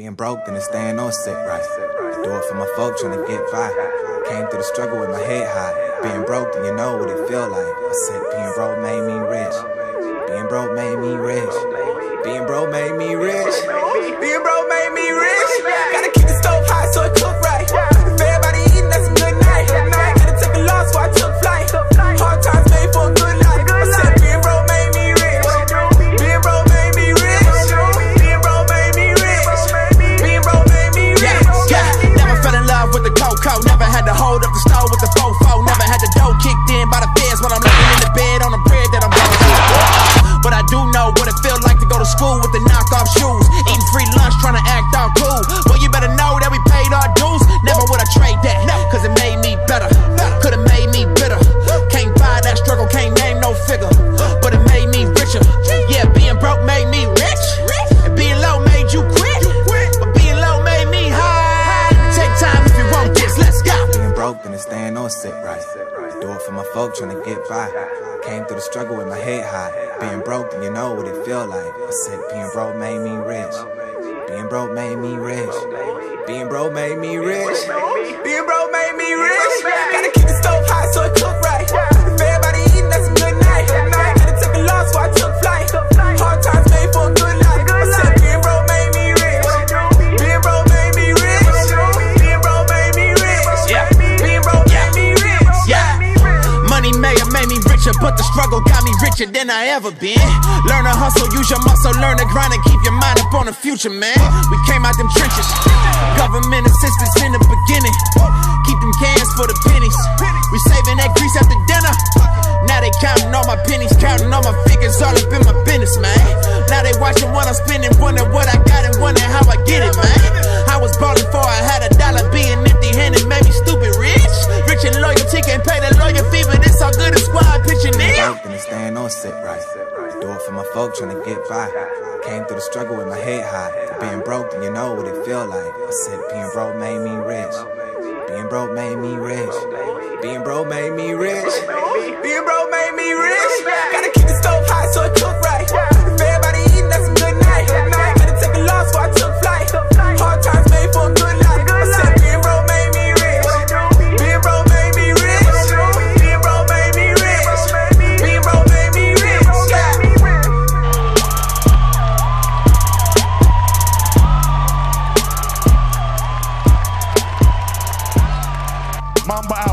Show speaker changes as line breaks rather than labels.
Being broke, then it's staying on set right. Do it for my folk trying to get by. Came through the struggle with my head high. Being broke, then you know what it feel like. I said being broke made me rich. Being broke made me rich. Being broke made me rich. Being broke it
feels like to go to school with the knockoff shoes. Eating free lunch, trying to act all cool. Well, you better know that we paid our dues. Never would I trade that, cause it made me better. Could've made me bitter. Can't buy that struggle, can't name no figure. But it made me richer. Yeah, being broke made me rich. And being low made you quit. But being low made me high. Take time if you want this, let's go.
Being broke, then it's staying on set right. Do it for my folk trying to get by. Came through the struggle with my head high. Being broke, you know what it feel like. I said being broke made me rich. Being broke made me rich. Being broke made me rich. Being broke made me rich. Gotta keep the stove hot
Money may have made me richer, but the struggle got me richer than I ever been. Learn to hustle, use your muscle, learn to grind and keep your mind up on the future, man. We came out them trenches. Government assistance in the beginning. Keep them cans for the pennies. We saving that grease after dinner. Now they counting all my pennies, counting all my figures, all up in my business, man. Now they watching what I'm spending, wonder what I got and wonder how I get it, man.
On set right. Do it for my folk trying to get by. Came through the struggle with my head high. Being broke, you know what it feel like. I said being broke made me rich. Being broke made me rich. Being broke made me rich. I'm out.